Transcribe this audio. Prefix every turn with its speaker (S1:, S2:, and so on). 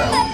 S1: Bye.